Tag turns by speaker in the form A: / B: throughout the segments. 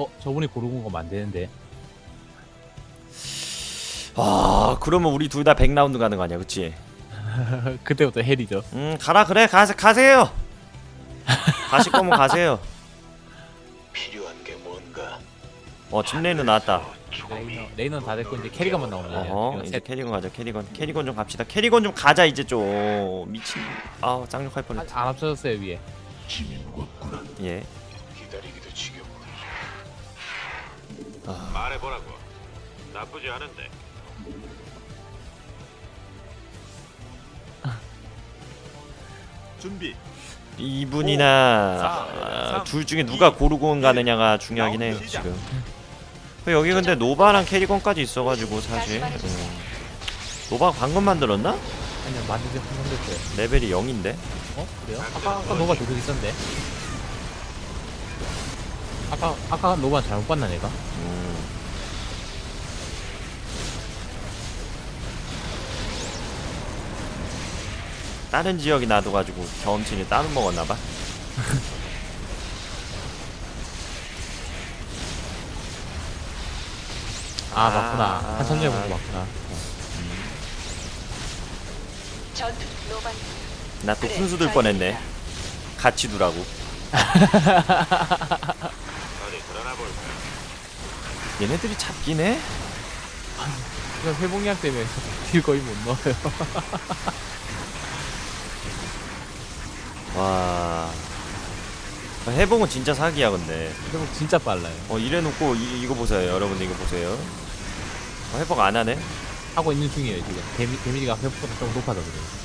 A: 어 저분이 고르는 거 만드는데
B: 아 그러면 우리 둘 다 100라운드 가는 거 아니야 그치?
A: 그때부터 hell이죠.
B: 음 가라 그래 가, 가세요 가실 거면 가세요
C: 필요한 게 뭔가?
B: 어 침레이는 나왔다
A: 레이너 레이너는 다 됐고 이제 캐리건만 나오네.
B: 어허 이제
A: 셋.
B: 캐리건 가자 캐리건 캐리건 좀 갑시다 캐리건 좀 가자 이제 좀 미친 아우 쌍욕할
A: 아,
B: 뻔했다
A: 안 합쳐졌어요 위에.
B: 예
D: 말해보라고. 나쁘지 않은데. 준비.
B: 이분이나
D: 사,
B: 아,
D: 삼,
B: 둘 중에 누가 고르곤 가느냐가 중요하긴 해요. 지금 여기 근데 노바랑 캐리건까지 있어가지고 사실 음. 노바 방금 만들었나?
A: 아니요 만든 지 한참 됐어요.
B: 레벨이 0인데
A: 어 그래요? 아까 아까 노바 계속 있었는데. 아까 아까 노바 잘못 봤나 내가?
B: 음. 다른 지역이 놔둬가지고 경험치를 따로 먹었나봐
A: 아,
B: 아,
A: 맞구나.
B: 아,
A: 한참 전에
B: 아.
A: 본거 맞구나.
E: 전투 노반
B: 나또
E: 그래,
B: 훈수
E: 들잘
B: 뻔했네. 같이 두라고. 얘네들이 잡긴 해?
A: 그냥 회복약 때문에 딜 거의 못 넣어요.
B: 와 해봉은 진짜 사기야 근데
A: 회복 진짜 빨라요.
B: 어 이래놓고 이, 이거 보세요 여러분들 이거 보세요 어, 회복 안 하네
A: 하고 있는 중이에요 지금. 데미 데미지가 회복보다 좀 높아서 그래요.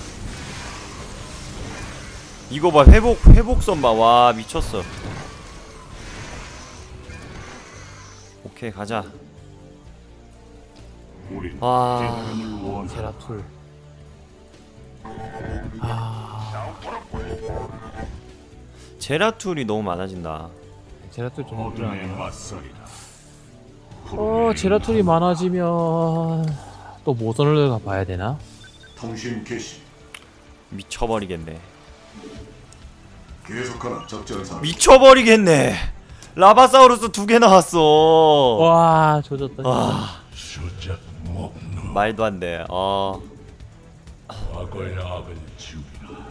B: 이거 봐 회복 회복선 봐와 미쳤어 오케이 가자 와.
A: 제라툴. 아,
B: 제라툴이 너무 많아진다
A: 제라툴 좀.
C: 맞설이다.
A: 어, 제라툴이 많아지면 또 모선을 가봐야 되나?
B: 미쳐버리겠네
C: 계속하라 적절사.
B: 미쳐버리겠네 라바사우루스 두 개 나왔어
A: 와, 조졌다.
C: 먹노.
B: 말도 안 돼 어
C: 과거의 악을 지우리라.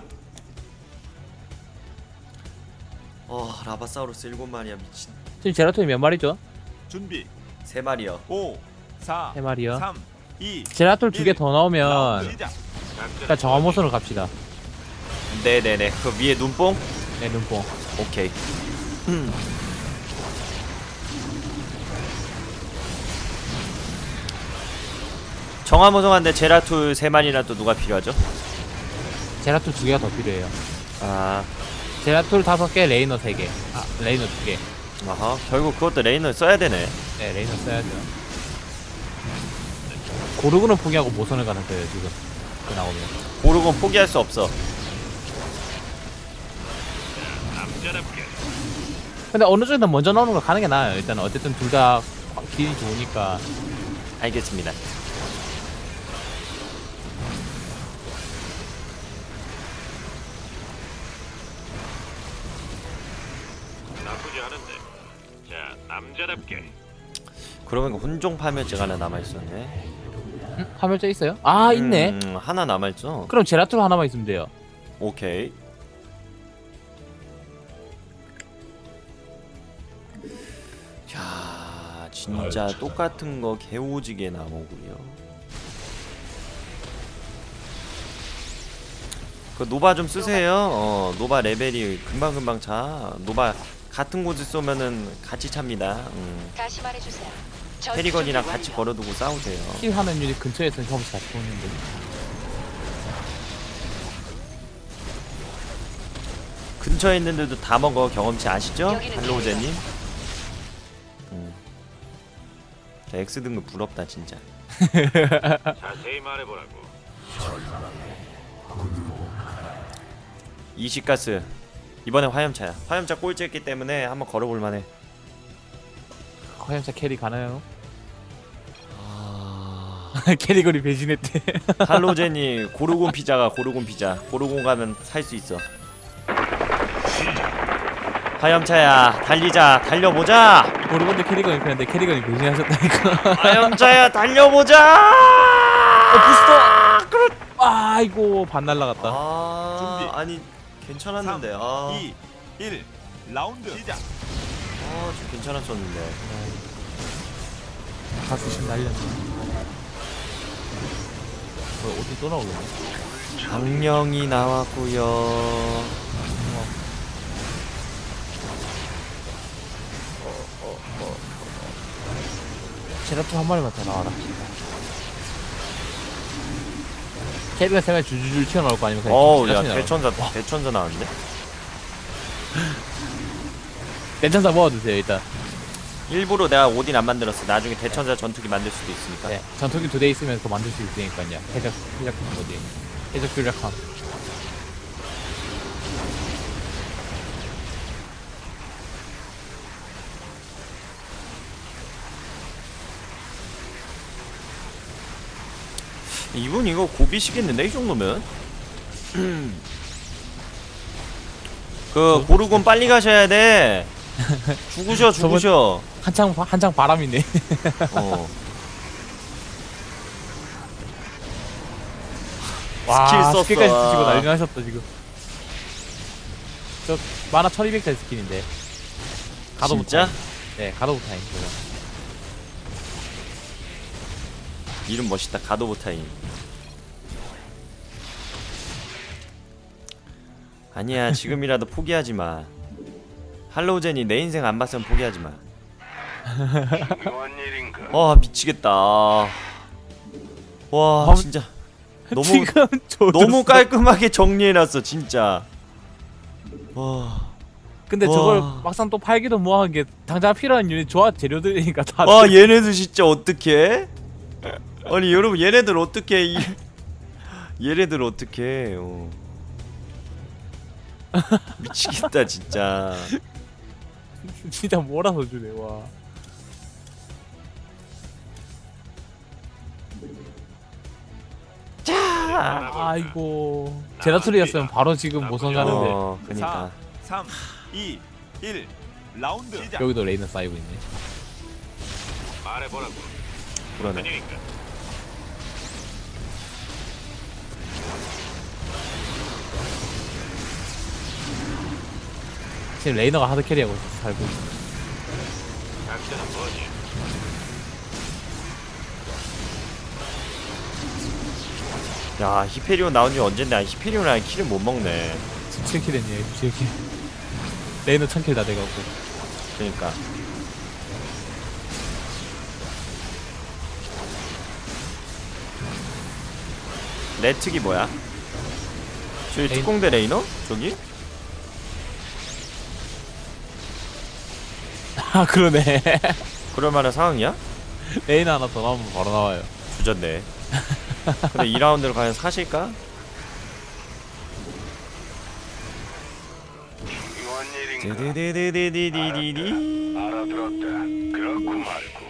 B: 어, 라바사우루스 일곱 마리야 미친
A: 지금 제라툴이 몇 마리죠?
D: 준비.
B: 세 마리요
D: 5, 4,
A: 세 마리요.
D: 3, 2,
A: 제라툴 두개 더 나오면
D: 시작.
A: 일단 정화 모선을 갑시다.
B: 네네네 그 위에 눈뽕
A: 네, 눈뽕.
B: 오케이 정화모성한데 제라툴 세 마리나 또 누가 필요하죠?
A: 제라툴 두 개가 더 필요해요.
B: 아,
A: 제라툴 다섯 개, 레이너 세 개. 아, 레이너 두 개.
B: 아하 결국 그것도 레이너 써야 되네.
A: 네, 레이너 써야죠. 고르고는 포기하고 모선을 가는 거예요, 지금. 그 나오면.
B: 고르곤 포기할 수 없어.
A: 근데 어느 정도 먼저 나오는 걸 가는 게 나아요. 일단 어쨌든 둘 다 길이 좋으니까.
B: 알겠습니다.
D: 나쁘지 않은데. 자, 남자답게.
B: 그러고 보니까 혼종 파멸제가 하나 남아 있었네.
A: 음? 화면자 있어요? 아, 있네.
B: 음, 하나 남아 있어.
A: 그럼 제라툴 하나만 있으면 돼요.
B: 오케이. 야, 진짜 똑같은 거 개오지게 나오고요. 그 노바 좀 쓰세요. 어, 노바 레벨이 금방 금방 차. 노바 같은 곳에 쏘면은 같이 찹니다. 음.
E: 다시 말해주세요.
B: 페리건이랑 같이. 걸어두고 싸우세요.
A: 킬 하는 유닛 협업이 같이 보는데.
B: 근처에 있는데도 다 먹어 경험치 아시죠? 할로우제님. 음. 자, X 등급 부럽다 진짜.
D: 자세히 말해보라고.
B: 이시가스 이번에 화염차야. 화염차 꼴찌했기 때문에 한번 걸어볼 만해.
A: 화염차 캐리 가나요?
B: 아...
A: 캐리건이 배신했대.
B: 할로제니 고르곤 피자가 고르곤 피자. 고르곤 가면 살 수 있어. 화염차야 달리자 달려보자
A: 모르건데 캐리건이 그런데 캐리건이 배신하셨다니까.
B: 화염차야 달려보자
A: 어, 부스터. 아이고 반 날라갔다.
B: 아
D: 준비.
B: 아니 괜찮았는데 아,
D: 2, 1 라운드 시작.
B: 아, 좀 괜찮았었는데
A: 가수심 날렸네. 어, 어디 또 나오겠네.
B: 강령이 나왔고요
A: 제라토 한 마리만 더 나와라. 캐리건 생각 줄줄줄 튀어나올 거 아니면 그냥
B: 어우 야
A: 나와.
B: 대천자 대천자 나왔는데
A: 괜찮다 모아두세요 일단.
B: 일부러 내가 오딘 안 만들었어 나중에 대천자 전투기 만들 수도 있으니까
A: 네, 전투기 두 대 있으면 더 만들 수 있으니까요. 해적 해적 뭐지? 해적 규력함.
B: 이분 이거 고비시겠는데 이 정도면 그 고르곤 빨리 가셔야 돼 죽으셔 죽으셔
A: 한창 바- 한창 바람이네.
B: 어
A: 와,
B: 스킬 썼어.
A: 스킬까지 쓰시고 난리 나셨다 지금. 저 마나 1200짜리 스킬인데. God of
B: 진짜?
A: Time. 네, God of Time. 그거.
B: 이름 멋있다 God of Time 아니야 지금이라도 포기하지 마 할로우젠이 내 인생 안 봤으면 포기하지 마? 와 미치겠다 와
A: 아,
B: 진짜 너무 너무 깔끔하게 정리해놨어 진짜 와
A: 근데
B: 와.
A: 저걸 막상 또 팔기도 뭐한 게 당장 필요한 유닛 조합 재료들이니까 다.
B: 아 얘네들 진짜 어떡해? 아니 여러분 얘네들 어떡해 이 얘네들 어떡해 어. 미치겠다 진짜
A: 진짜 몰아서 주네 와. 아이고 제라툴이었으면 바로 지금 모성 가는데
B: 어 그니까
D: 3, 2, 1 라운드 시작.
A: 여기도 레이너 쌓이고 있네.
D: 말해보라고.
B: 그러네
A: 지금 레이너가 hard carry하고 있어서 살고 있어.
D: 뭐지?
B: 야 히페리온 나온 지 언젠데 아니 히페리온이랑 kill을 못 먹네
A: 17킬 했네 17킬. 레이너 1000킬 다 돼가고.
B: 그니까 레특이 뭐야? 저기
A: 레인-
B: 특공대 레이너? 저기?
A: 아 그러네.
B: 그럴 만한 상황이야?
A: 레이너 하나 더 나오면 바로 나와요.
B: 조졌네 근데 2라운드로 과연 사실까? 디디디디디디디디
D: 알아들었다. 그렇고 말고.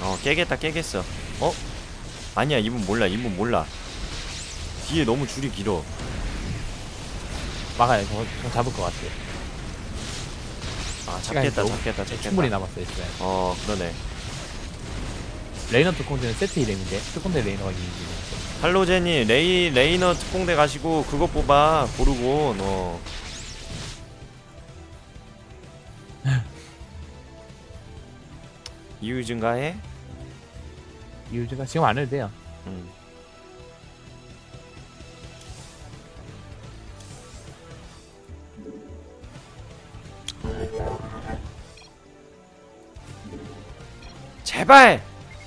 B: 어 깨겠다 깨겠어 어? 아니야 이분 몰라 이분 몰라 뒤에 너무 줄이 길어
A: 막아요. 저, 저 잡을 것 같아.
B: 아
A: 시간이
B: 잡겠다
A: 너무-
B: 잡겠다 잡겠다
A: 충분히 남았어요 시간.
B: 어 그러네
A: 레이너 특공대는 세트 이름인데 특공대 레이너가 이름이
B: 할로제니 레이 레이너 특공대 가시고 그거 뽑아 고르고 너 이유 증가해?
A: 이유가 지금 안 해도 돼요.
B: 응. 제발!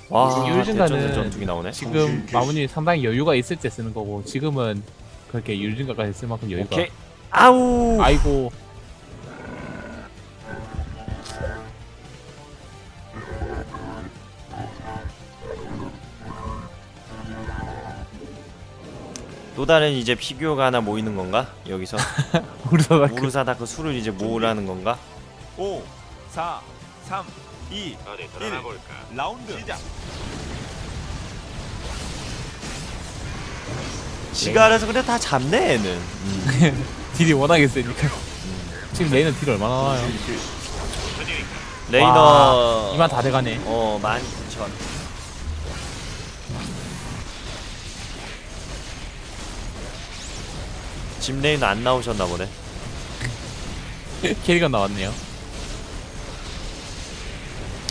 B: 와
A: 증가는
B: 대전선 전투기 나오네
A: 지금 마무니 상당히 여유가 있을 때 쓰는 거고 지금은 그렇게 유증가까지 쓸 만큼 여유가.
B: 오케이 아우
A: 아이고
B: 또 다른 이제 피규어가 하나 모이는 건가? 여기서
A: 우르사다 그
B: 우르사다크 술을 이제 모으라는 건가?
D: 5, 4, 3, 2,
F: 어디
D: 1
F: 드러나 볼까?
D: 라운드 시작.
B: 지가 알아서 그래 다 잡네 얘는. 음.
A: 딜이 워낙에 세니까. 지금 레이는 딜 얼마나 나와요?
C: 개시.
B: 레이너
A: 이만 다 돼가네.
B: 어 19,000 집 레이너 안 나오셨나 보네
A: 캐리건 나왔네요.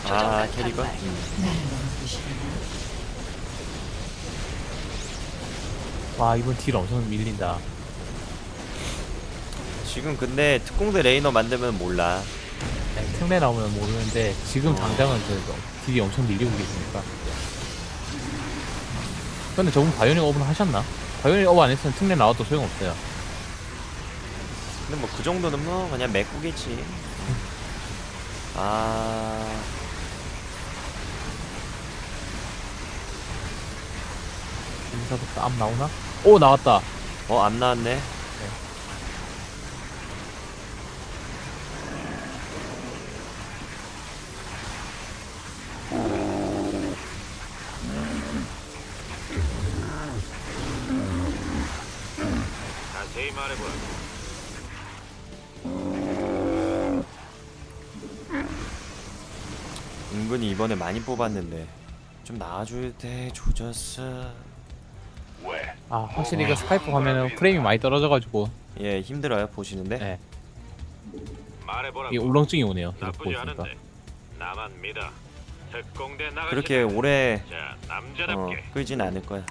B: 아 캐리건? 음.
A: 와 이번 딜 엄청 밀린다.
B: 지금 근데 특공대 레이너 만들면 몰라
A: 네, 특례 나오면 모르는데 지금 당장은 그 딜이 엄청 밀리고 계시니까. 근데 저분 바이오닉 업은 하셨나? 바이오닉 업안 했으면 특례 나와도 소용없어요.
B: 근데 뭐 그 정도는 뭐 그냥 메꾸겠지 아...
A: 인사부터 앞 나오나? 오 나왔다.
B: 어 안 나왔네
D: 자세히 말해보라.
B: 은근히 이번에 많이 뽑았는데 좀 나와줄 때 조졌어
C: 왜?
A: 아 확실히 그 스카이프 화면은 프레임이 많이 떨어져가지고
B: 예 힘들어요 보시는데
A: 네,
D: 말해보라.
A: 이 울렁증이 오네요. 계속
D: 나쁘지
A: 보니까.
D: 않은데. 나만 믿어. 특공대 나가.
B: 그렇게 오래
D: 자
B: 어,
D: 남자답게.
B: 끌진 않을 거야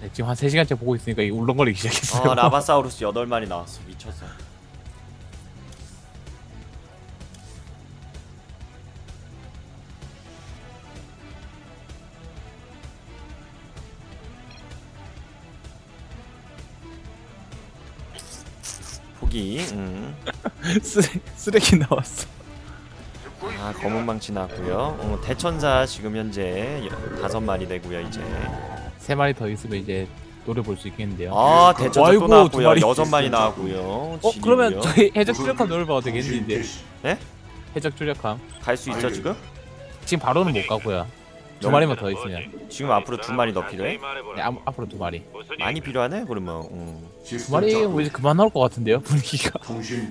A: 네, 지금 한 3시간째 보고 있으니까 이 울렁거리기 시작했어요.
B: 어 라바사우루스 8마리 나왔어 미쳤어 포기 음.
A: 쓰레, 쓰레기 나왔어.
B: 아 검은 망치 나왔고요 어, 대천사 지금 현재 여- 다섯 마리 되고요 이제
A: 세 마리 더 있으면 이제 노래 볼수 있겠는데요.
B: 아 대천사 또
A: 아이고, 두
B: 나왔고요
A: 마리.
B: 여섯 마리 나왔고요
A: 어 그러면. 저희 해적 추적함 노래 봐도
C: 통신
A: 되겠는데
C: 개시.
A: 해적 추적함
B: 갈수 있죠 지금?
A: 지금 바로는 못 가고요. 두 마리만 더 있으면
B: 지금 앞으로 두 마리 더 필요해?
A: 네, 앞, 앞으로 두 마리.
B: 많이 필요하네 그러면 음.
A: 두 마리. 뭐 이제 그만 나올 것 같은데요 분위기가.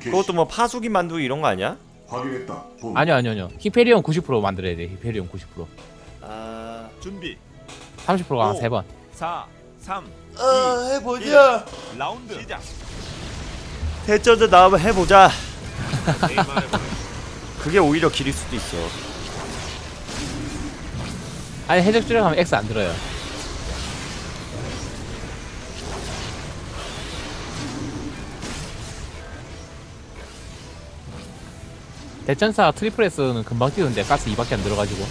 B: 그것도 뭐 파수기 만두기 이런 거 아니야?
C: 확인했다. 본.
A: 아니요 아니요 아니요. 히페리온 90% 만들어야 돼. 히페리온 90%.
B: 아...
D: 준비.
A: 30%가 한
D: 오.
A: 세 번.
D: 4, 3,
B: 아 해보자
D: 라운드 시작.
B: 대전자 나오면 해보자. 그게 오히려 길일 수도 있어
A: 아니 해적 추적하면 X 안 들어요. 대천사 트리플 S는 금방 뛰는데 가스 2밖에 안 들어가지고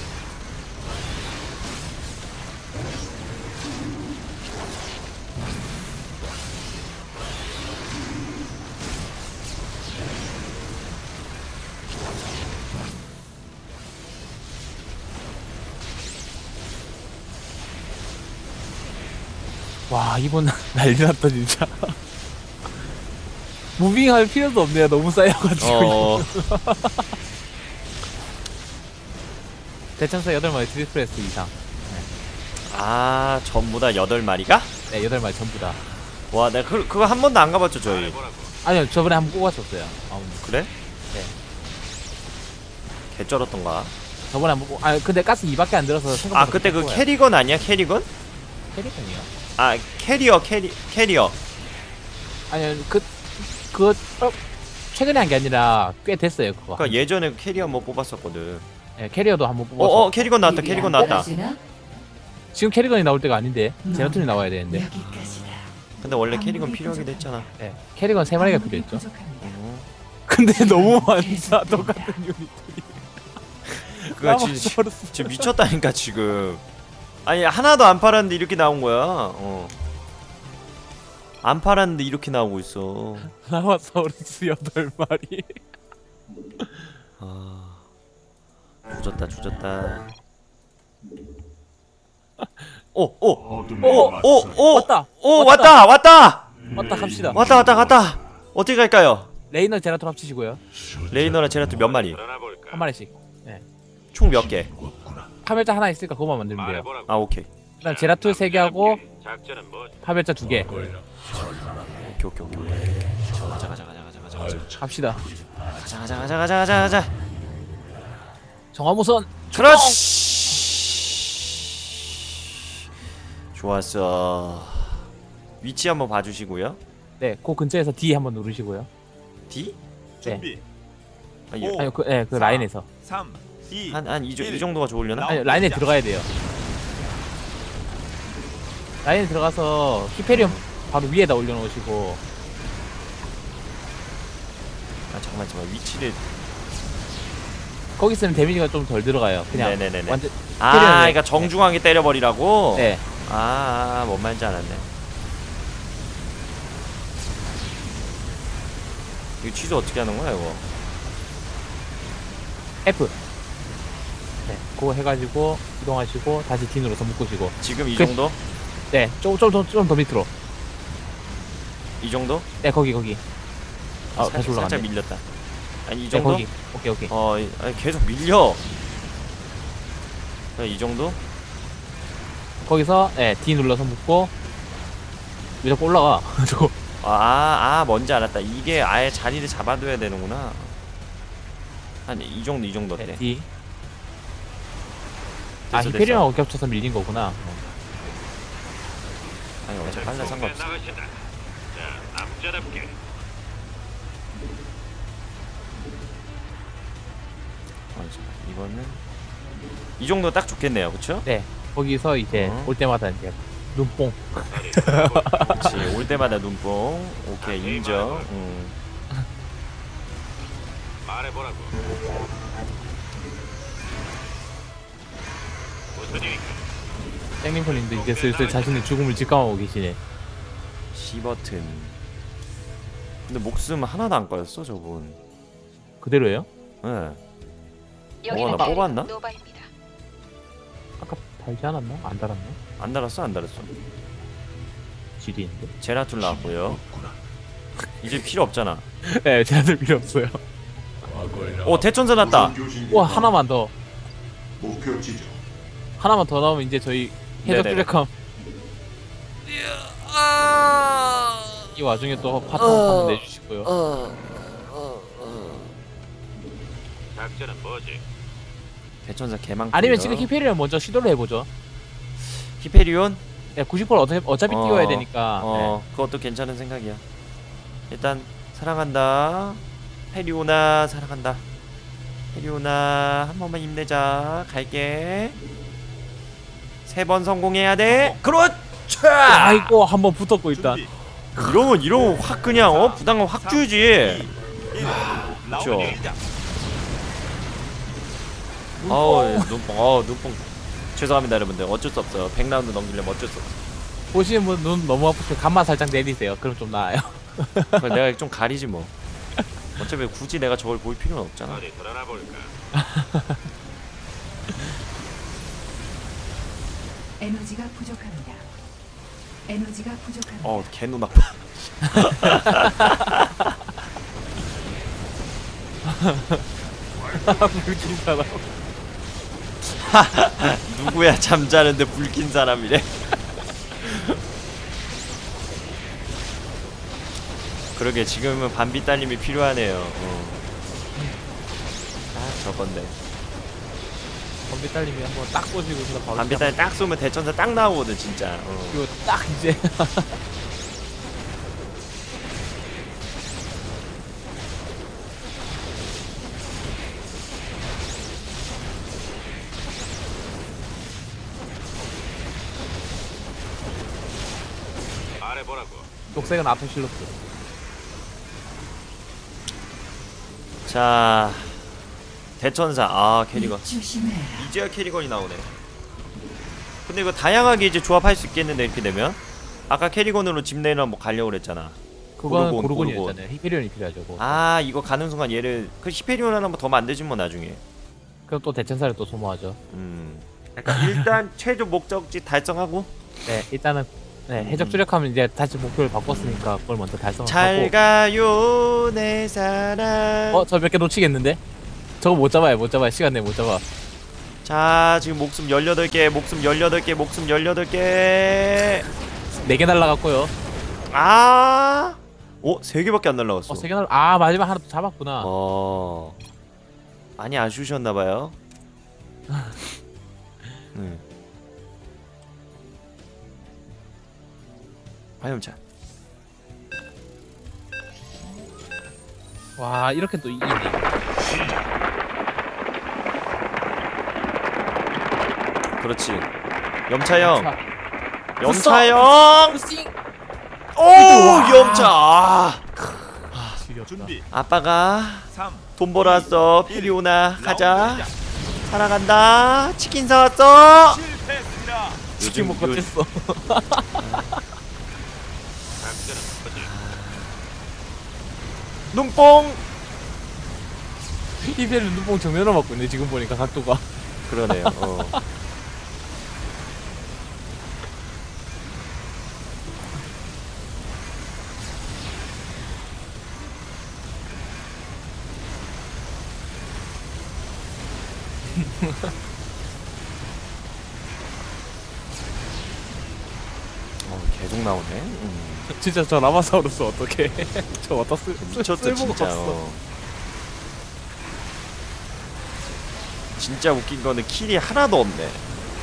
A: 와 이번 난리 났다 진짜. 무빙할 필요도 없네요. 너무 쌓여가지고.
B: 어...
A: 대천사 8마리 트리플 S 이상.
B: 아 전부 다 8마리가?
A: 네 8마리 전부 다.
B: 와 내가 그, 그거 한 번도 안 가봤죠 저희?
D: 말해보라고.
A: 아니요 저번에 한 번 뽑았었어요. 아,
B: 그래?
A: 네.
B: 개쩔었던가?
A: 저번에 한번 뽑... 아 근데 가스 2밖에 안 들어서 생각보다
B: 아 그때 그 캐리건 아니야 캐리건?
A: 캐리건이요
B: 아 캐리어 캐리 캐리어.
A: 아니요 그... 그거 어, 최근에 한 게 아니라 꽤 됐어요 그거.
B: 그니까 예전에 캐리어 뭐 뽑았었거든.
A: 네, 캐리어도 한번 뽑아서.
B: 어어 캐리건 나왔다 캐리건 나왔다.
A: 지금 캐리건이 나올 때가 아닌데 제라툴이 나와야 되는데.
B: 근데 원래 캐리건 필요하기도 했잖아.
A: 네, 캐리건 3마리가 필요했죠.
B: 어.
A: 근데 너무 많다 똑같은 유닛들이.
B: 그니까 지, 지, 지금 미쳤다니까 지금 아니 하나도 안 팔았는데 이렇게 나온 거야. 어. 안 팔았는데 이렇게 나오고 있어.
A: 라마사우루스 8마리.
B: 아. 조졌다 조졌다. 오 오 오 오오
C: 어둠에 맞서.
A: 왔다.
B: 왔다 왔다.
A: 왔다 갑시다.
B: 왔다 왔다 갔다. 어떻게 갈까요?
A: 레이너 제라토 합치시고요.
B: 레이너랑 제라토 몇 마리.
A: 한 마리씩.
B: 총몇 개?
A: 카멜자 하나 있으니까 그거만 만들면 돼요.
B: 아 오케이
A: 그다음 제라툴 3개 하고 파멸자 두 개.
B: 오케이 오케이 오케이 오케이. 가자 가자 가자 가자 가자 가자
A: 갑시다.
B: 가자 가자 가자 가자 가자 가자.
A: 정화무선.
B: 그렇지. 좋았어. 위치 한번 봐주시고요.
A: 네, 그 근처에서 D 한번 누르시고요.
B: D?
D: 준비.
B: 아, 이-
D: 오.
A: 아니 그, 네, 그
D: 사.
A: 라인에서.
D: 3, 2,
B: 한한 이, 이
D: 일.
B: 정도가 좋으려나?
A: 아니 라인에 들어가야 돼요. 라인에 들어가서 히페리온 바로 위에다 올려놓으시고
B: 아 잠깐만 잠깐 위치를.
A: 거기 있으면 데미지가 좀 덜 들어가요. 그냥
B: 네네네네.
A: 완전
B: 아. 그러니까 정중하게 때려버리라고.
A: 네.
B: 아, 아, 뭔 말인지 알았네. 이거 취소 어떻게 하는 거야 이거?
A: F. 네, 그거 해가지고 이동하시고 다시 눌러서 묶으시고.
B: 지금 이
A: 그-
B: 정도?
A: 네, 좀좀좀더 밑으로.
B: 이 정도?
A: 네, 거기 거기. 아,
B: 살-
A: 다시 올라갔네.
B: 살짝 밀렸다. 아니 이
A: 네,
B: 정도?
A: 거기. 오케이 오케이.
B: 어, 이- 아니, 계속 밀려. 그냥 이 정도?
A: 거기서 네, D 눌러서 묶고 무조건 올라가. 저거.
B: 아, 아, 아, 뭔지 알았다. 이게 아예 자리를 잡아둬야 되는구나. 한이 정도, 이 정도
A: 네,
B: 어때?
A: D. 아,
B: 됐어.
A: 히페리온하고 겹쳐서 밀린 거구나. 어.
B: 아니 어차피 빨라 상관없어. 아, 잠깐, 이거는 이 정도 딱 좋겠네요, 그렇죠?
A: 네, 거기서 이제
B: 어.
A: 올 때마다 이제 눈뽕.
B: 그렇지. 올 때마다 눈뽕. 오케이 인정. 음.
A: 땡님콜님도 이제 슬슬 자신의 죽음을 직감하고 계시네.
B: C 버튼. 근데 목숨 하나도 안 꺼였어 저분.
A: 그대로예요?
B: 예.
E: 여기는
B: 어, 나 뽑았나?
E: 노바입니다.
A: 아까 달지 않았나? 안 달았나?
B: 안 달았어 안 달았어.
A: 지리인데.
B: 제라툴 나왔고요. 이제 필요 없잖아.
A: 네, 제한들 필요 없어요.
B: 오 대천사 났다.
C: 우선 교신
A: 와
C: 일단
A: 하나만 더,
C: 목표 지정.
A: 하나만 더 나오면 이제 저희 해적
B: 네네네.
A: 뚜레캄. 이 와중에 또 파트 한번 내주시고요.
B: 대천사 개망.
A: 아니면 지금 히페리온 먼저 시도를 해보죠.
B: 히페리온?
A: 네, 90% 어차피, 어차피
B: 어,
A: 띄워야 되니까.
B: 어 그것도 괜찮은 생각이야. 일단 사랑한다. 페리오나 사랑한다. 페리오나 한 번만 힘내자. 갈게. 세 번 성공해야 돼. 그렇죠.
A: 네. 아이고 한번 붙었고 일단.
B: 이러면 이러면 확 그냥 어 부담감 확 주지.
D: 1.
B: 그쵸.
D: 라운드 시작.
B: 어우 예, 눈뽕 어 눈뽕 죄송합니다 여러분들 어쩔 수 없어요 100라운드 넘기려면 어쩔 수 없어
A: 보시는 분 눈 너무 아프시면 간만 살짝 내리세요. 그럼 좀 나아요.
B: 내가 좀 가리지 뭐 어차피 굳이 내가 저걸 볼 필요는 없잖아
F: 에너지가 부족합니다. 에너지가 부족합니다.
B: 어 개눈 아파
A: 물긴 사람.
B: 누구야 잠자는데 불킨 사람이래 그러게 지금은 반비 딸님이 필요하네요 어. 아 저건데
A: 건비 딸님이 한번 딱 쏘시고 그다음 바로
B: 반비 딸님 딱 쏘면 대천사 딱 나오거든 진짜 어.
A: 그리고 딱 이제 녹색은 아토 실로스.
B: 자 대천사 아 캐리건
F: 조심해라.
B: 이제야 캐리건이 나오네. 근데 이거 다양하게 이제 조합할 수 있겠는데 이렇게 되면 아까 캐리건으로 집 내나 뭐 가려고 그랬잖아.
A: 그건
B: 고르곤,
A: 고르곤이었잖아요. 히페리온이 필요하죠. 그거.
B: 아 이거 가는 순간 얘를 그 히페리온 하나 더 만들지 뭐 나중에.
A: 그럼 또 대천사를 또 소모하죠.
B: 음. 약간 일단 최종 목적지 달성하고
A: 네, 일단은 네, 해적 주력하면 이제 다시 목표를 바꿨으니까 그걸 먼저 달성하고.
B: 잘 가요 내 사랑.
A: 어, 저 몇 개 놓치겠는데? 저거 못 잡아요, 못 잡아요. 시간 내못 잡아.
B: 자 지금 목숨 18개 목숨 18개 목숨 18개
A: 네개 날라갔고요.
B: 아, 어, 세 개밖에 안 날라갔어.
A: 어, 세개 날. 아 마지막 하나 또 잡았구나.
B: 어, 많이 아쉬우셨나 봐요. 네. 화염차.
A: 와 이렇게 또 이기네.
B: 그렇지. 염차형.
A: 자,
B: 염차형.
A: 싱.
B: 오, 염차. 아.
D: 준비.
B: 아빠가
D: 3.
B: 돈 벌어왔어. 페리오나 가자. 살아간다. 치킨 사왔어.
D: 실패했습니다.
A: 치킨 먹고
B: 요-
A: 뗐어.
B: 눈뽕.
A: 이배를 눈뽕 정면으로 맞고 있네 지금 보니까 각도가.
B: 그러네요. 어. 어, 계속 나오네. 음.
A: 진짜 저 라마사우루스 어떻게? 저 어디다 쓸모가
B: 진짜.
A: 어.
B: 진짜 웃긴 거는 킬이 하나도 없네.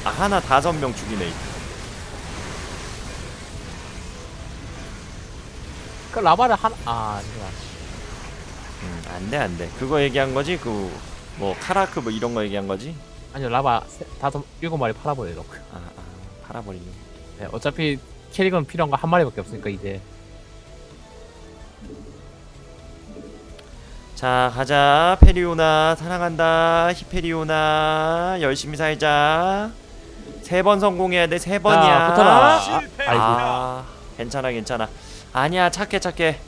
B: 아 하나 다섯 명 죽이네.
A: 그 라바를 한. 아 아니야.
B: 음, 안돼 안돼. 그거 얘기한 거지? 그 뭐 카라크 뭐 이런 거 얘기한 거지?
A: 아니요 라바 세, 다섯 일곱 마리 팔아버리려고.
B: 아, 아 팔아버리는.
A: 네, 어차피 캐릭은 필요한 거 한 마리밖에 없으니까 이제.
B: 자 가자 페리오나 사랑한다 히페리오나 열심히 살자. 세 번 성공해야 돼 세 번이야.
A: 아. 아이고.
B: 아, 괜찮아 괜찮아 아니야 착해 착해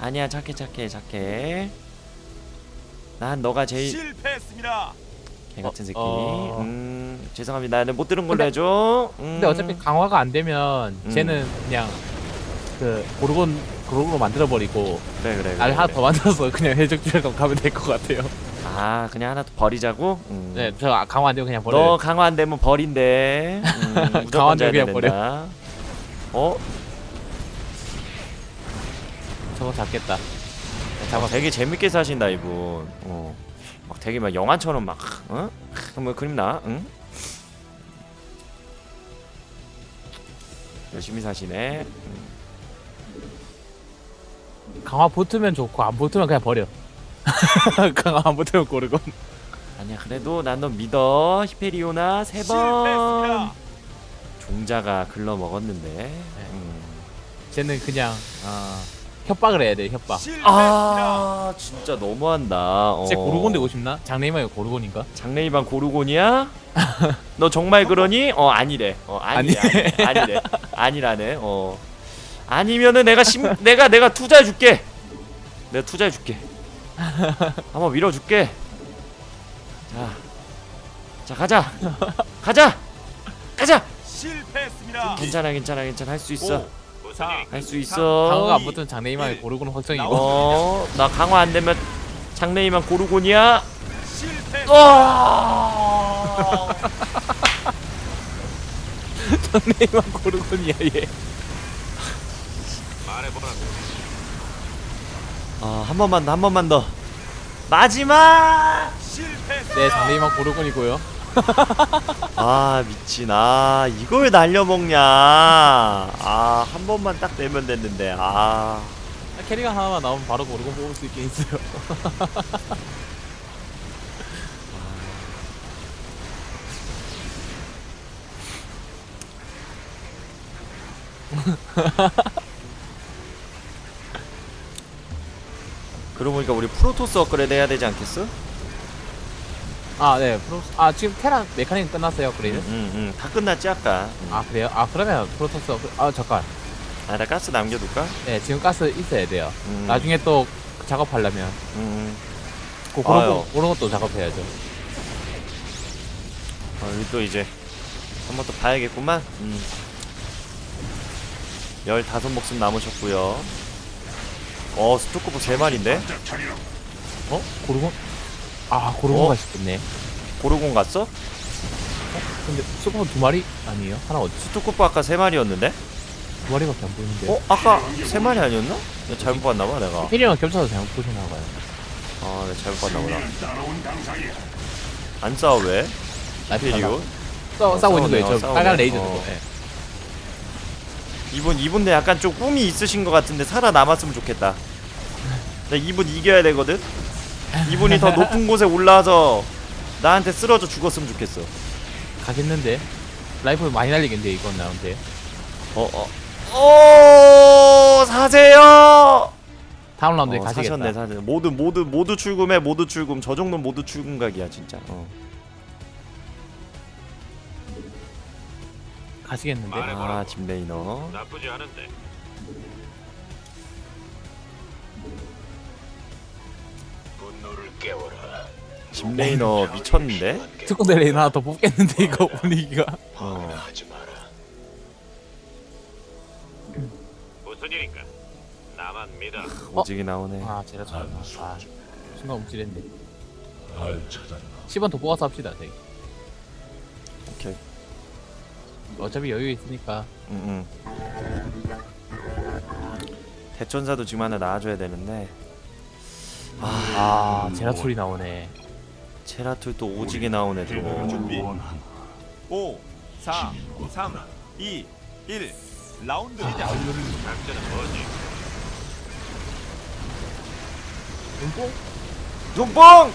B: 아니야 착해 착해 착해 난 너가 제일
D: 실패했습니다.
B: 개 같은 새끼
A: 어.
B: 음 죄송합니다 나는 못 들은 걸로
A: 근데-
B: 해줘 음.
A: 근데 어차피 강화가 안 되면
B: 음.
A: 쟤는 그냥 그 고르곤 고르곤으로 만들어 버리고
B: 그래 그래 그래,
A: 알 하나
B: 그래.
A: 더 만들어서 그냥 해적주의로 가면 될 것 같아요.
B: 아 그냥 하나 더 버리자고 음.
A: 네, 저 강화 안 되면 그냥 버려.
B: 너 강화 안 되면 버린대 음,
A: 강화
B: 무조건
A: 안 되면 그냥
B: 된다 어?
A: 저거 잡겠다. 네,
B: 잡아
A: 잡았어.
B: 되게 재밌게 사신다 이분 어. 막 되게 막 영화처럼 막 어? 뭐 그림 나 응? 열심히 사시네
A: 강화 붙으면 좋고 안 붙으면 그냥 버려. 강화 안 붙으면 고르곤.
B: 아니야 그래도 난 너 믿어 히페리오나 세번
D: 실패했습니다.
B: 종자가 글러 먹었는데 음.
A: 쟤는 그냥 아, 협박을 해야 돼 협박.
B: 아. 진짜 너무한다. 어.
A: 쟤 고르곤 되고 싶나? 장래희망이 고르곤인가?
B: 장래희망 고르곤이야? 너 정말 그러니? 어 아니래. 어 아니래 아니래. 아니래. 아니라네. 어. 아니면은 내가 심 내가 내가 투자해 줄게. 내가 투자해 줄게. 한번 밀어 줄게. 자, 자 가자. 가자. 가자.
D: 실패했습니다.
B: 괜찮아 괜찮아 괜찮아. 할 수 있어.
D: 오, 사,
B: 할수
A: 강화가
B: 있어
A: 안 붙으면 장래희망이 고르곤 확정이고.
B: 어 나 강화 안 되면 장래희망 고르곤이야
D: 실패.
B: 어
A: 장래희망 고르곤이야 얘.
B: 아, 한 번만 더, 한 번만 더. 마지막!
A: 네 장래희망 고르곤이고요.
B: 아, 미친. 아, 이걸 날려먹냐. 아, 한 번만 딱 내면 됐는데. 아.
A: 캐리가 하나만 나오면 바로 고르곤 뽑을 수 있긴 있어요.
B: 그러고 보니까 우리 프로토스 업그레이드 해야 되지 않겠어?
A: 아 네. 프로 아 지금 테란 메카닉 끝났어요 업그레이드.
B: 응, 응. 다 끝났지, 아까. 응.
A: 아 그래요? 아 그러면 프로토스 업그... 아 잠깐.
B: 아, 나 가스 남겨둘까?
A: 네 지금 가스 있어야 돼요.
B: 음.
A: 나중에 또 작업하려면
B: 응,
A: 그
B: 아유.
A: 그런 거 그런 것도 작업해야죠.
B: 응. 어, 여기 또 이제. 한번 또 봐야겠구만. 음. 15 목숨 남으셨고요 어, 스토커프 3마리인데?
A: 어? 고르곤? 아 고르곤가 싶었네.
B: 고르곤 갔어?
A: 근데 수컷 두 마리 아니에요? 하나 어디?
B: 스토커프 아까 3마리였는데?
A: 두 마리밖에 안 보이는데.
B: 어 아까 세 마리 아니었나? 내가 잘못 봤나봐 내가.
A: 히리랑 겹쳐서 잘못 보시나 봐요.
B: 아 내가 잘못 봤나보다. 안 싸워 왜? 페리오.
A: 싸, 싸우고 있는 거예요. 저. 빨간 레이저
B: 어.
A: 예.
B: 이분 이분데 약간 좀 꿈이 있으신 것 같은데 살아남았으면 좋겠다. 나 이분 이겨야 되거든. 이분이 더 높은 곳에 올라와서 나한테 쓰러져 죽었으면 좋겠어.
A: 가겠는데. 라이프 많이 날리겠는데 이건 나한테.
B: 어 어. 오 사세요.
A: 다음 라운드에
B: 어,
A: 가시겠다.
B: 사셨네 사셨네. 모두 모두 모두 출금해 모두 출금. 저 정도 모두 출금 각이야 진짜. 어.
A: 가시겠는데.
B: 아 짐레이너.
D: 나쁘지 않은데. 깨워라.
B: 짐레이너 미쳤는데.
A: 특공대 레이나 하나 더 뽑겠는데 이거 분위기가.
B: 어.
D: 무슨 일인가? 나만 믿어.
B: 오지게 나오네.
A: 아 제가 잘. 아 순간 움찔했네.
C: 날 찾았나?
A: 10원 더 뽑아서 합시다 저희.
B: 오케이.
A: 어차피 여유 있으니까.
B: 응, 응. 대천사도 지금 하나 나와줘야 되는데
A: 아 제라 소리 나오네.
B: 체라툴 또 오지게 나오네 또
D: 준비. 5, 4, 3, 2, 1. 라운드 시작. 작전은 뭐지?
B: 눈뽕!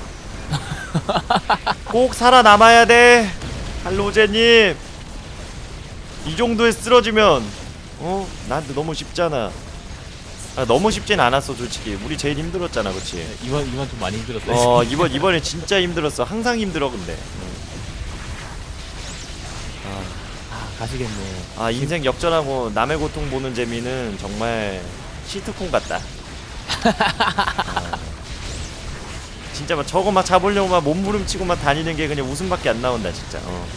B: 꼭 살아남아야 돼 할로제님 이 정도에 쓰러지면 어? 나한테 너무 쉽잖아 아, 너무 쉽진 않았어 솔직히 우리 제일 힘들었잖아 그치?
A: 네, 이번 이번 좀 많이 힘들었어요.
B: 어 이번 이번에 진짜 힘들었어 항상 힘들어 근데
A: 아 가시겠네.
B: 아 인생 역전하고 남의 고통 보는 재미는 정말 시트콤 같다. 아, 진짜 막 저거 막 잡으려고 막 몸부림치고 막 다니는 게 그냥 웃음밖에 안 나온다 진짜. 어.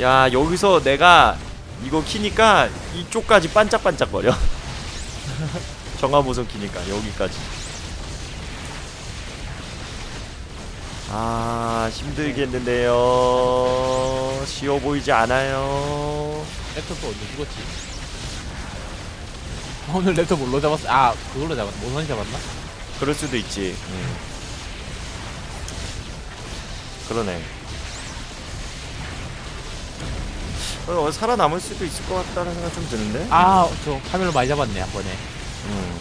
B: 야 여기서 내가 이거 키니까 이쪽까지 반짝반짝거려. 정화보석 키니까 여기까지. 아 힘들겠는데요. 쉬워 보이지 않아요.
A: 랩톱 또 언제 죽었지? 오늘 랩톱 뭘로 잡았어? 아 그걸로 잡았나? 모선이 잡았나?
B: 그럴 수도 있지. 음. 그러네. 어, 살아남을 수도 있을 것 같다는 생각 좀 드는데.
A: 아 저 카멜로 많이 잡았네 한 번에.
B: 음.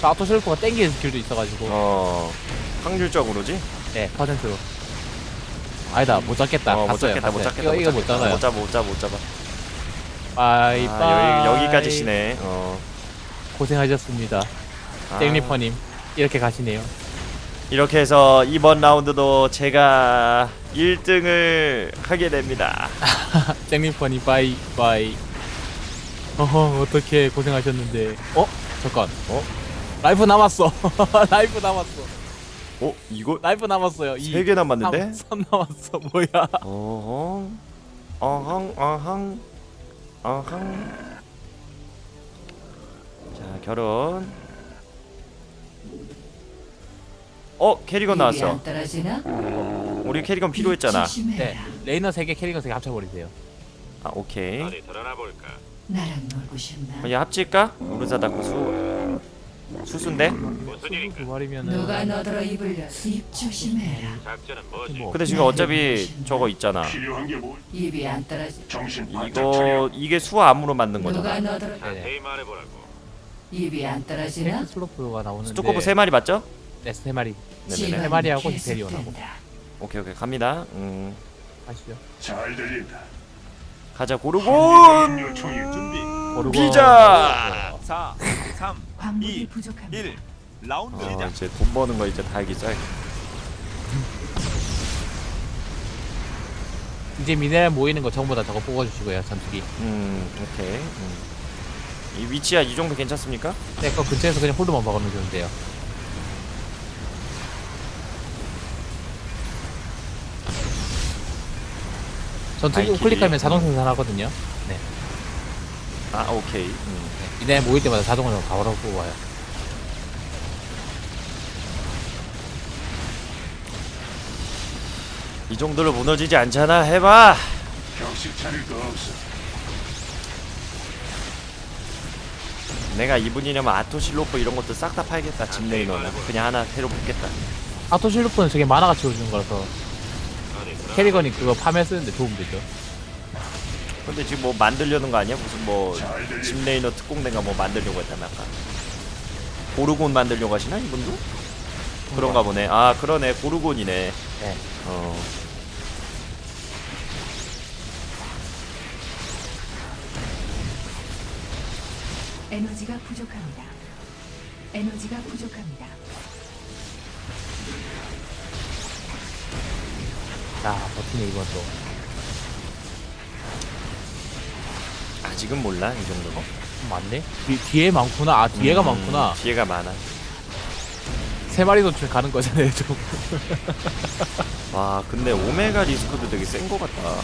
A: 저 아토 셀프가 땡기는 스킬도 있어가지고.
B: 어. 확률적으로지?
A: 네 퍼센트로. 아니다 못 잡겠다.
B: 어, 못
A: 갔어요,
B: 잡겠다, 못
A: 갔어요.
B: 잡겠다.
A: 이거 이거 못 잡아요.
B: 못 잡아, 못 잡아, 못 잡아.
A: 빠이
B: 아,
A: 빠이.
B: 여기, 여기까지 시네. 어.
A: 고생하셨습니다.
B: 아,
A: 땡리퍼님 이렇게 가시네요.
B: 이렇게 해서 이번 라운드도 제가 1등을 하게 됩니다.
A: 땡리퍼님 빠이 빠이. 어허 어떻게 고생하셨는데. 어 잠깐. 어 라이프 남았어. 라이프 남았어.
B: 어? 이거
A: 라이프 남았어요. 이
B: 3개 남았는데?
A: 3 남았어 뭐야?
B: 어헝 어헝 어헝 어헝 자 결혼 어 캐리건 나왔어
F: 안 떨어지나?
B: 우리 캐리건 필요했잖아.
A: 네 레이너 3개 캐리건 3개 합쳐버리세요.
B: 아 오케이
F: 놀고 싶나?
B: 그냥 합칠까? 우르사다쿠 수 수수인데?
D: 무슨
A: 그
D: 일인가?
A: 말이면은
F: 누가 너더러 입을 열? 입 조심해라.
D: 작전은 뭐지?
A: 뭐
B: 근데 지금 어차피 저거 있잖아
C: 필요한 게 뭐?
F: 입이 안 떨어지.
B: 이거. 이게 수암으로 만든
F: 누가
B: 거잖아
F: 너더러
D: 자세히 말해보라고.
F: 입이 안 떨어지나?
A: 탱크 슬로프가 나오는데
B: 스토커브 세 마리 맞죠?
A: 네, 세 마리
B: 네네네
A: 세 마리하고 히페리온하고
F: 계속된다.
B: 오케이 오케이 갑니다 음
A: 가시죠.
C: 잘 들린다.
B: 가자
C: 합리적인 요청이 준비.
A: 고르고
B: 피자
D: 4, 3,
F: 광물이
D: 이,
F: 부족합니다.
D: 1. 라운드
B: 어,
D: 시작.
B: 이제 돈 버는 거 이제 다 알기 짜
A: 이제 미네랄 모이는 거 전부 다 저거 뽑아주시고요 전투기.
B: 음 오케이 음. 이 위치야 이 정도 괜찮습니까?
A: 네, 그 근처에서 그냥 홀드만 박아놓으면 돼요. 전투기 클릭하면 자동 생산하거든요. 네.
B: 아 오케이 음.
A: 이네 모일 때마다 자동으로 바로고 와요.
B: 이 정도로 무너지지 않잖아 해봐
C: 격식 차릴 거 없어.
B: 내가 이분이라면 아토실로프 이런 것도 싹 다 팔겠다 아, 집내이너는 그냥 하나 새로 붙겠다
A: 아토실로프는 저게 만화가 채워주는 거라서 캐리건이 그거 파면 쓰는데 도움 되죠.
B: 근데 지금 뭐 만들려는 거 아니야? 무슨
C: 뭐잘 들리.
B: 집레이너 특공대가 뭐 만들려고 했다며 아까 고르곤 만들려고 하시나 이분도? 그런가 보네 아 그러네 고르곤이네
A: 네.
B: 어
F: 에너지가 부족합니다. 에너지가 부족합니다.
A: 자, 버티네 이번 또.
B: 아직은 몰라 이 정도는
A: 맞네? 뒤, 뒤에 많구나. 아, 뒤에가
B: 음,
A: 많구나.
B: 뒤에가 많아
A: 세 마리 노출 가는 거잖아요, 좀.
B: 와 근데 오메가 리스크도 되게 센 거 같다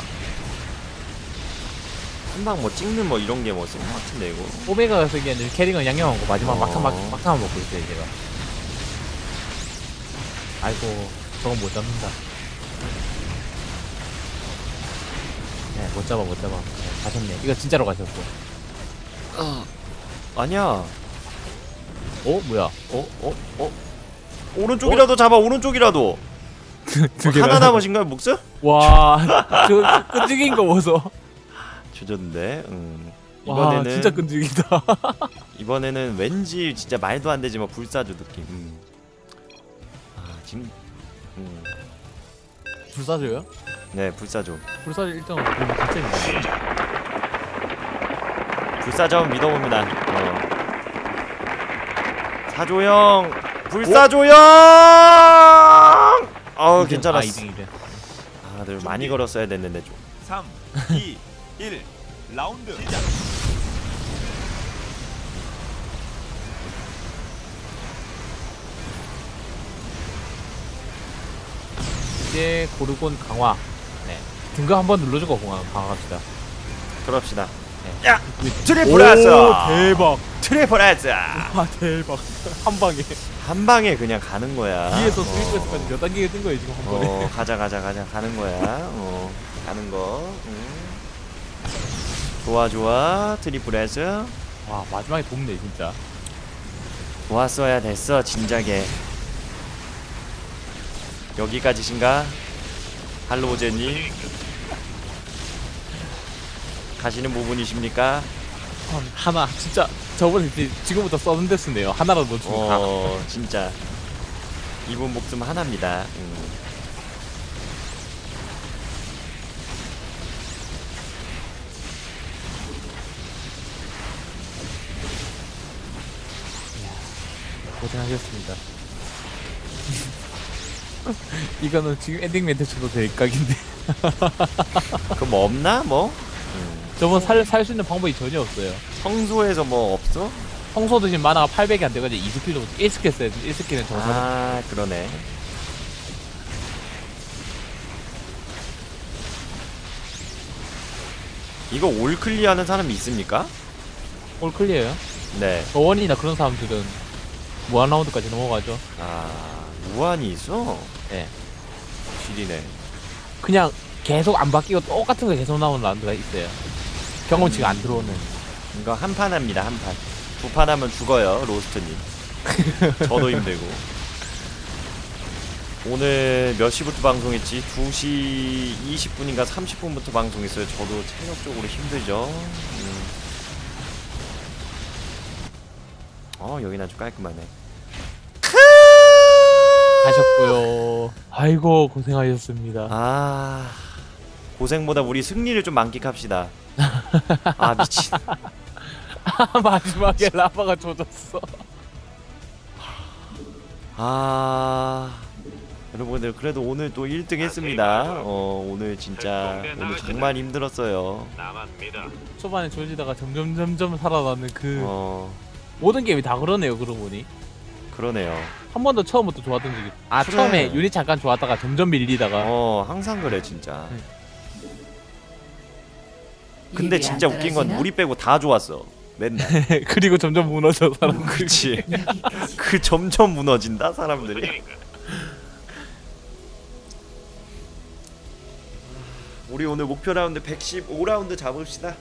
B: 한방 뭐 찍는 뭐 이런 게 뭐센거 같은데 이거
A: 오메가가 쓰기에는 캐리건 양념하고 마지막
B: 어.
A: 막상 막, 막상 먹고 있어요, 제가. 아이고, 저건 못 잡는다. 네, 못 잡아, 못 잡아. 네, 가셨네. 이거 진짜로 가셨고.
B: 아니야
A: 어? 뭐야?
B: 어? 어? 어? 오른쪽이라도 잡아 오른쪽이라도 두뭐 하나 남으신가요 목숨?
A: 와, 저 끈질긴 거 보소.
B: 조졌는데 음.
A: 와,
B: 이번에는
A: 진짜 끈질기다.
B: 이번에는 왠지 진짜 말도 안 되지만 불사조 느낌 음. 아 지금 음.
A: 불사조요?
B: 네 불사조
A: 불사조 1등은 그래도 진짜 있네.
B: 불사조 믿어봅니다 어. 사조 형 불사조 형 어우 괜찮았어
A: 아, 2등, 2등.
B: 아, 늘 많이 걸었어야 됐는데 좀
D: 3, 2, 1 라운드 시작.
A: 이제 고르곤 강화. 네. 등급 한번 눌러주고 공항 강화합시다.
B: 그럽시다
A: 네.
B: 야 triple
A: 오,
B: S
A: 대박.
B: triple S 아,
A: 대박. 한 방에.
B: 한 방에 그냥 가는 거야
A: 위에서
B: 어.
A: 스위트까지 몇 단계가 뜬 거예요, 지금 한 번에.
B: 어 가자 가자 가자 가는 거야 어 가는 거 음. 좋아 좋아 triple S
A: 와, 마지막에 돕네, 진짜.
B: 좋았어야 됐어 진작에 여기까지신가 할로우제님 가시는 부분이십니까
A: 한- 하나, 진짜. 저번에 지금부터 써는 데 쓰네요. 하나라도 다.
B: 어 진짜 이분 목숨 하나입니다 음.
A: 고생하셨습니다. 이거는 지금 엔딩 멘트 쳐도 될 각인데.
B: 그럼 없나 뭐
A: 저번 살, 살 수 있는 방법이 전혀 없어요.
B: 성소에서 뭐 없어?
A: 성소도 지금 mana가 800이 안 돼가지고 2skill도 1skill 써야 돼. 1skill은 정상.
B: 아 그러네 이거 all clear하는 사람이 있습니까?
A: 올 클리어요?
B: 네.
A: 저원이나 그런 사람들은 무한 라운드까지 넘어가죠.
B: 아 무한이 있어?
A: 네.
B: 지리네.
A: 그냥 계속 안 바뀌고 똑같은 거 계속 나오는 라운드가 있어요. 경험치가 안 들어오는.
B: 이거 한 판 합니다 한 판. 두 판 하면 죽어요 로스트님. 저도 힘들고. 오늘 몇 시부터 방송했지? 2시 20분인가 30분부터 방송했어요. 저도 체력적으로 힘들죠. 음. 어 여기는 아주 깔끔하네.
A: 하셨고요. 아이고 고생하셨습니다.
B: 아 고생보다 우리 승리를 좀 만끽합시다. 아 미친.
A: 마지막에 라바가 젖었어.
B: 아 여러분들 그래도 오늘 또 1등 했습니다. 어 오늘 진짜 오늘 정말 힘들었어요.
A: 초반에 조지다가 점점 점점 살아나는 그
B: 어
A: 모든 게임이 다 그러네요. 그러고 보니
B: 그러네요.
A: 한 번도 처음부터 좋았던 적이. 아
B: 그래.
A: 처음에 유닛 잠깐 좋았다가 점점 밀리다가.
B: 어 항상 그래 진짜.
A: 네.
B: 근데 진짜
F: 안
B: 웃긴 건? 우리 빼고 다 좋았어. 맨날.
A: 그리고 점점 무너져 사람.
F: 여기까지.
B: 그 점점 무너진다 사람들이. 우리 오늘 목표 라운드 115라운드 잡읍시다.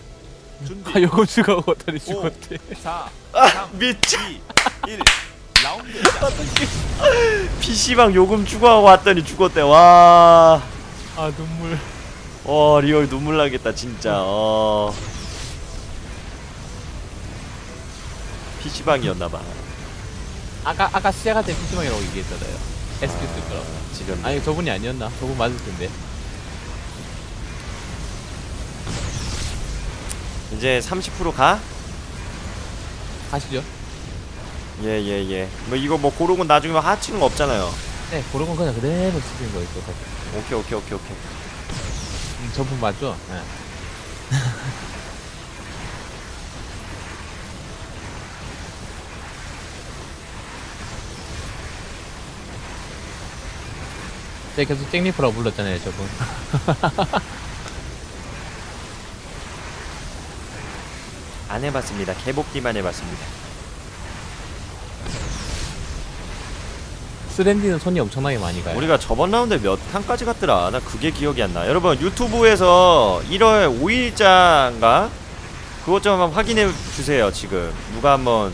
D: 준비.
A: 아 요거 어떠니
D: 5,
A: 죽었대
D: 4,
B: 아
D: 3,
B: 미치.
D: 2, 1. 라운드.
B: PC방 요금 추가하고 왔더니 죽었대. 와.
A: 아 눈물
B: 어 real 눈물 나겠다 진짜. 어. PC방이었나 봐.
A: 아까 아까 시작할 때 PC방이라고 얘기했잖아요 SQ 거라고
B: 지금
A: 아니 저분이 아니었나? 저분 맞을 텐데
B: 이제 30% 가?
A: 가시죠
B: 예, 예, 예. 뭐 이거 뭐 고르고 나중에 하치는 거 없잖아요.
A: 네건 그냥 그대로 쓰는 또 사실.
B: 오케이, 오케이, 오케이, 오케이.
A: 음, 저분 맞죠? 네. 네, 계속 잭니프라고 불렀잖아요, 저분.
B: 안 해봤습니다. 개복기만 해봤습니다.
A: 스랜디는 손이 엄청나게 많이 가요.
B: 우리가 저번 라운드에 몇 칸까지 갔더라? 나 그게 기억이 안 나. 여러분 유튜브에서 1월 5일자인가? 그것 좀 한번 확인해 주세요. 지금 누가 한번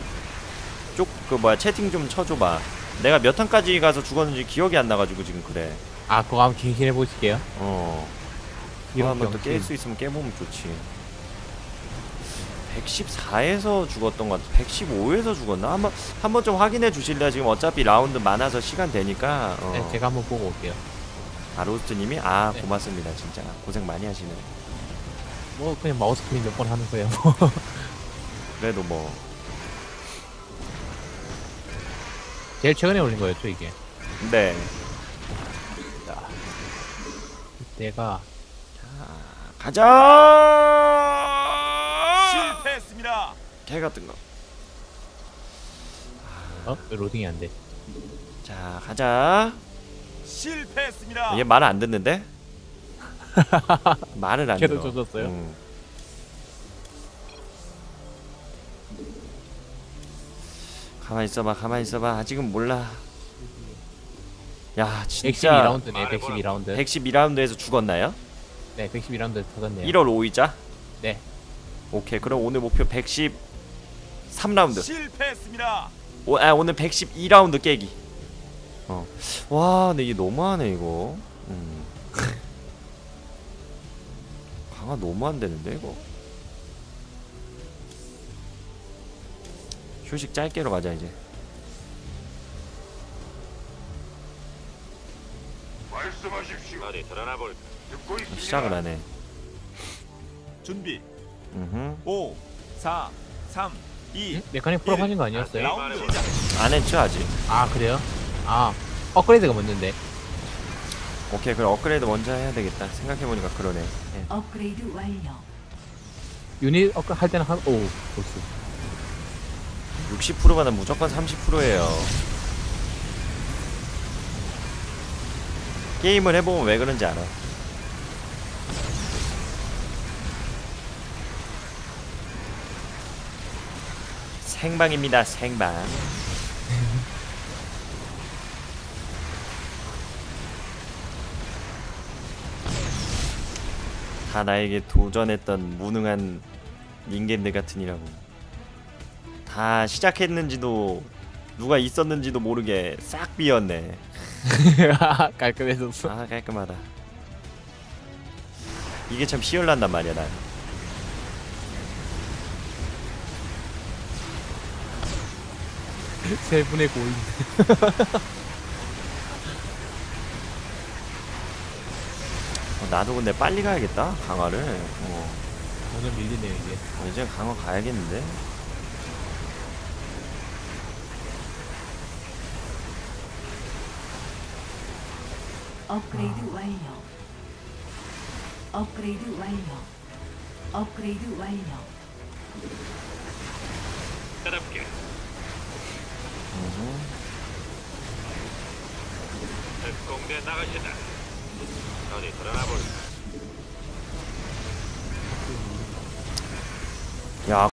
B: 쪽 그 뭐야 채팅 좀 쳐줘봐. 내가 몇 칸까지 가서 죽었는지 기억이 안 나가지고 지금 그래.
A: 아, 그거 한번 갱신해 보실게요.
B: 어. 이거 한번 또 깰. 수 있으면 깨보면 좋지. 114에서 죽었던 것 같아. 115에서 죽었나? 한번 한번 좀 확인해 주실래요? 지금 어차피 라운드 많아서 시간 되니까. 어.
A: 네, 제가 한번 보고 올게요.
B: 아 로스트님이 아
A: 네.
B: 고맙습니다 진짜 고생 많이 하시네.
A: 뭐, 그냥 마우스 클릭 몇 번 하는 거예요, 뭐.
B: 그래도 뭐
A: 제일 최근에 올린 거였죠, 이게.
B: 네.
A: 내가
B: 가자.
D: 실패 했습니다.
B: 개 같은 거.
A: 어? 왜 로딩이 안 돼?
B: 자 가자.
D: 실패했습니다.
B: 얘 말을 안 듣는데? 말을 안 들어.
A: 젖었어요?
B: 음. 가만 있어봐, 가만 있어봐. 아직은 몰라. 야, 진짜
A: 112라운드네, 112라운드.
B: 112라운드에서 죽었나요?
A: 네, 112라운드 터졌네요.
B: 1월 5일자?
A: 네.
B: 오케이. 그럼 오늘 목표 113라운드.
D: 실패했습니다.
B: 오, 아, 오늘 112라운드 깨기. 어. 와, 근데 이게 너무하네 이거. 음. 강화 너무 안 되는데 이거. 휴식 짧게로 가자 이제.
C: 말씀하십시오. 어디 들어나 볼. 듣고 있습니다.
B: 시작을 하네.
D: 준비.
B: 음.
D: 5, 4, 3, 2.
A: 응? mechanic full up 하신 거 아니었어요?
D: 라운드 시작.
B: 안 했죠 아직.
A: 아, 그래요? 아, 업그레이드가 먼저인데.
B: 오케이 그럼 업그레이드 먼저 해야 되겠다. 생각해 보니까 그러네.
F: 업그레이드 완료.
A: 유닛 업그레이드 할 때는 한, 오, 벌써.
B: 60%만 무조건 30%예요. 게임을 해보면 왜 그런지 알아. 생방입니다, 생방. 다 나에게 도전했던 무능한 닌겐들 같으니라고. 다 시작했는지도 누가 있었는지도 모르게 싹 비었네.
A: 깔끔해졌어.
B: 아 깔끔하다. 이게 참 희열난단 말이야 난.
A: 세 분의 고인.
B: 어, 나도 근데 빨리 가야겠다 강화를. 어,
A: 오늘 밀리네요, 이제.
B: 이제 강화 가야겠는데.
F: 업그레이드 완료. 업그레이드 완료. 업그레이드 완료.
C: 따답게. 특공대 나가신다. 어디 드러나 볼. 야